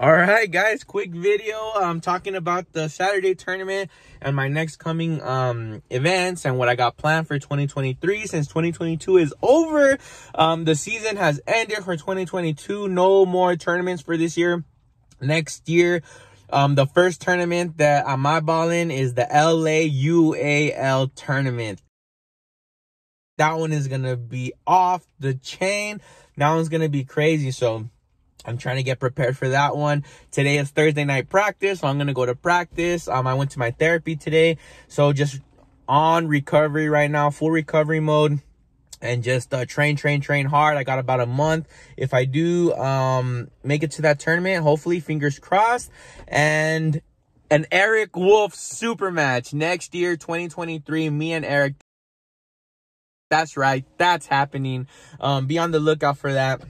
All right, guys, quick video. I'm talking about the Saturday tournament and my next coming um, events and what I got planned for 2023 since 2022 is over. Um, the season has ended for 2022. No more tournaments for this year. Next year, um, the first tournament that I'm eyeballing is the LA UAL tournament. That one is going to be off the chain. That one's going to be crazy. So I'm trying to get prepared for that one. Today is Thursday night practice, so I'm gonna go to practice. Um, I went to my therapy today, so just on recovery right now, full recovery mode, and just uh, train, train, train hard. I got about a month. If I do um make it to that tournament, hopefully, fingers crossed, and an Eric Wolf super match next year, 2023. Me and Eric. That's right, that's happening. Um, be on the lookout for that.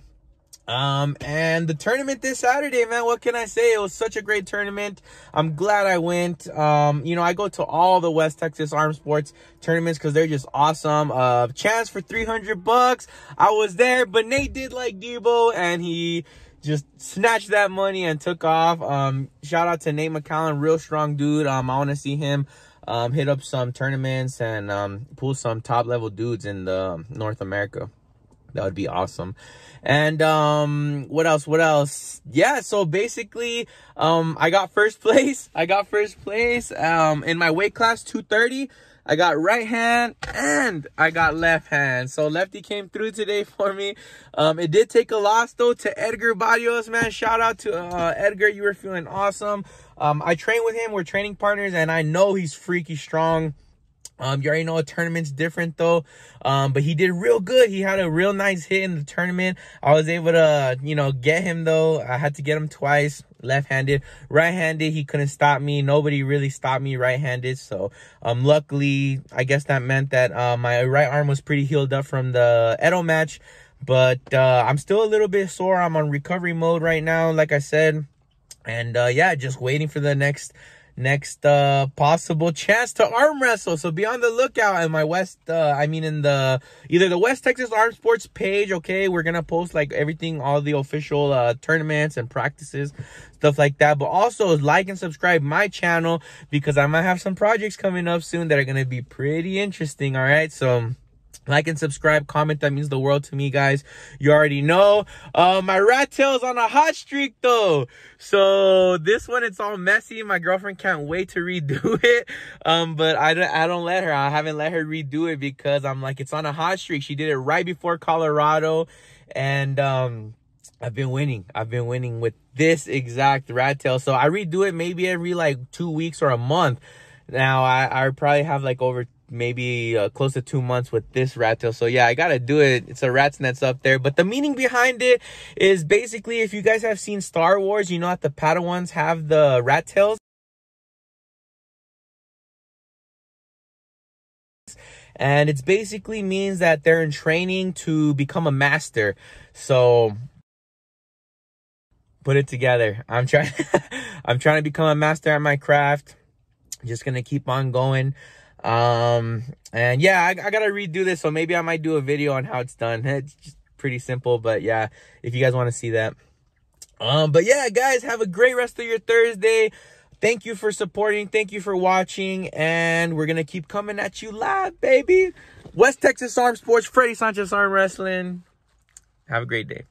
Um, and the tournament this Saturday, man, what can I say? It was such a great tournament. I'm glad I went. Um, you know, I go to all the West Texas Arm Sports tournaments because they're just awesome. Uh, chance for 300 bucks. I was there, but Nate did like Debo and he just snatched that money and took off. Um, shout out to Nate McCallum, real strong dude. Um, I want to see him um, hit up some tournaments and um, pull some top level dudes in the um, North America. That would be awesome. And um what else? What else? Yeah, so basically um I got first place. I got first place um in my weight class 230. I got right hand and I got left hand. So lefty came through today for me. Um it did take a loss though to Edgar Barrios, man. Shout out to uh Edgar. You were feeling awesome. Um I train with him. We're training partners and I know he's freaky strong. Um, you already know a tournament's different though. Um, but he did real good. He had a real nice hit in the tournament. I was able to, you know, get him though. I had to get him twice, left-handed, right-handed. He couldn't stop me. Nobody really stopped me right-handed. So, um, luckily, I guess that meant that, uh, my right arm was pretty healed up from the Edo match. But, uh, I'm still a little bit sore. I'm on recovery mode right now, like I said. And, uh, yeah, just waiting for the next next uh possible chance to arm wrestle. So be on the lookout in my west uh i mean in the either the west texas arm sports page okay? We're gonna post like everything all the official uh tournaments and practices stuff like that. But also like and subscribe my channel because i might have some projects coming up soon that are gonna be pretty interesting all right? So like and subscribe, comment. That means the world to me, guys. You already know. Uh, my rat tail's on a hot streak, though. So this one, it's all messy. My girlfriend can't wait to redo it. Um, but I don't, I don't let her. I haven't let her redo it because I'm like, it's on a hot streak. She did it right before Colorado. And, um, I've been winning. I've been winning with this exact rat tail. So I redo it maybe every like two weeks or a month. Now I, I probably have like over maybe uh, close to two months with this rat tail. So yeah, I gotta do it. It's a rat's nest up there. But the meaning behind it is basically if you guys have seen Star Wars, you know that the Padawans have the rat tails. And it's basically means that they're in training to become a master. So put it together. I'm trying I'm trying to become a master at my craft. Just gonna keep on going. Um, and yeah, I, I gotta redo this, so maybe I might do a video on how it's done. It's just pretty simple, but yeah, if you guys want to see that. Um, but yeah, guys, have a great rest of your Thursday. Thank you for supporting. Thank you for watching. And we're going to keep coming at you live, baby. West Texas Arm Sports, Freddy Sanchez Arm Wrestling. Have a great day.